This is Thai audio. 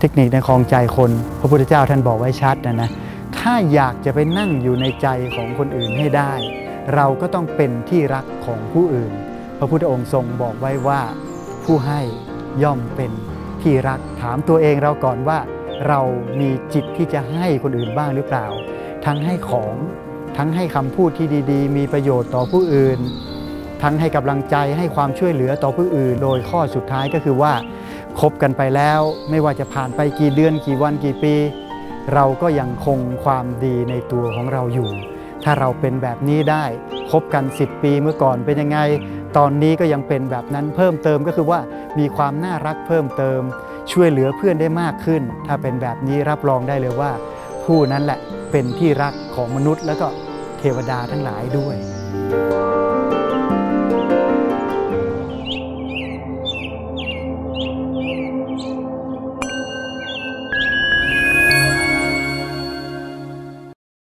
เทคนิคในคลองใจคน พระพุทธเจ้าท่านบอกไว้ชัดนะนะถ้าอยากจะไปนั่งอยู่ในใจของคนอื่นให้ได้ เราก็ต้องเป็นที่รักของผู้อื่น พระพุทธองค์ทรงบอกไว้ว่าผู้ให้ย่อมเป็นที่รักถามตัวเองเราก่อนว่า เรามีจิตที่จะให้คนอื่นบ้างหรือเปล่า ทั้งให้ของทั้งให้คำพูดที่ดี ๆ มีประโยชน์ต่อผู้อื่น ทั้งให้กำลังใจให้ความช่วยเหลือต่อผู้อื่น โดยข้อสุดท้ายก็คือว่า คบกันไปแล้ว ไม่ว่าจะผ่านไปกี่เดือนกี่วันกี่ปี เราก็ยังคงความดีในตัวของเราอยู่ ถ้าเราเป็นแบบนี้ได้คบกัน 10 ปีเมื่อก่อนเป็นยังไง ตอนนี้ก็ยังเป็นแบบนั้นเพิ่มเติมก็คือว่ามีความน่ารักเพิ่มเติม ช่วยเหลือเพื่อนได้มากขึ้น ถ้าเป็นแบบนี้รับรองได้เลยว่า ผู้นั้นแหละเป็นที่รักของมนุษย์ แล้วก็เทวดาทั้งหลายด้วย